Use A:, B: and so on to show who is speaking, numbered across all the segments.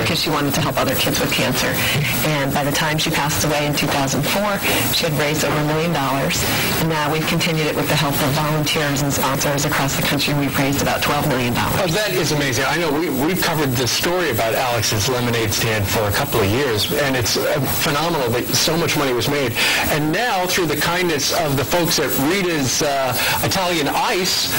A: because she wanted to help other kids with cancer. And by the time she passed away in 2004, she had raised over a million dollars. And now we've continued it with the help of volunteers and sponsors across the country. We've raised about $12 million.
B: Oh, that is amazing. I know we, we've covered the story about Alex's lemonade stand for a couple of years, and it's uh, phenomenal that so much money was made. And now, through the kindness of the folks at Rita's uh, Italian Ice,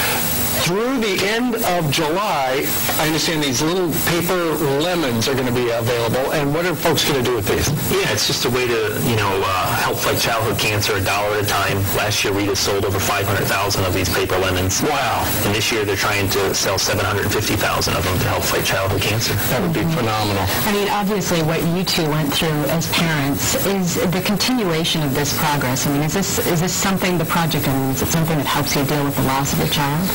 B: through the end of July, I understand these little paper lemons are going to be available. And what are folks going to do with these?
C: Yeah, it's just a way to, you know, uh, help fight childhood cancer a dollar at a time. Last year, Rita sold over 500,000 of these paper lemons.
B: Wow.
C: And this year, they're trying to sell 750,000 of them to help fight childhood cancer.
B: That would be phenomenal.
D: I mean, obviously, what you two went through as parents is the continuation of this progress. I mean, is this is this something the project? I mean, is it something that helps you deal with the loss of your child?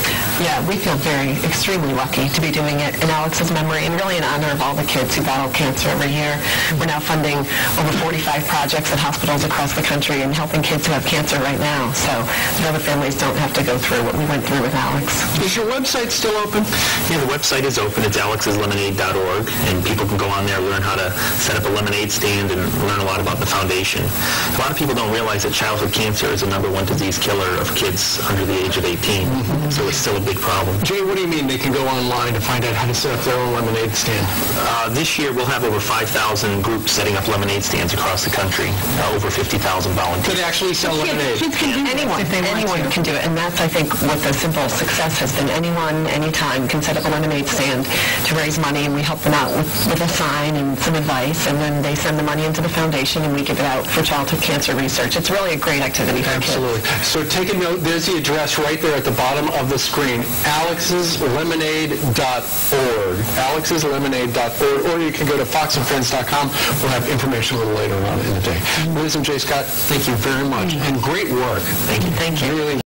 A: Yeah, we feel very, extremely lucky to be doing it in Alex's memory and really in honor of all the kids who battle cancer every year. We're now funding over 45 projects at hospitals across the country and helping kids who have cancer right now. So that other families don't have to go through what we went through with Alex.
B: Is your website still open?
C: Yeah, the website is open. It's alexslemonade.org, and people can go on there, learn how to set up a lemonade stand, and learn a lot about the foundation. A lot of people don't realize that childhood cancer is the number one disease killer of kids under the age of 18, so it's still a big problem.
B: Jay, what do you mean they can go online to find out how to set up their own lemonade stand?
C: Uh, this year, we'll have over 5,000 groups setting up lemonade stands across the country, uh, over 50,000
B: Do
C: volunteers.
B: they actually sell lemonade?
D: Kids can do this
A: Anyone,
D: if they want
A: anyone
D: to.
A: can do it, and that's, I think, what the simple success has been. Anyone, anytime can set up a lemonade stand to raise money, and we help them out with, with a sign and some advice, and then they send the money into the foundation, and we give it out for childhood cancer research. It's really a great activity for kids.
B: Absolutely. So take a note. There's the address right there at the bottom of the screen, alexslemonade.org. alexslemonade.org. Or you can go to foxandfriends.com. We'll have information a little later on in the day. Mm-hmm. Liz and Jay Scott, thank you very much. Mm-hmm. And great work. Thank you.
A: Thank you.
B: Really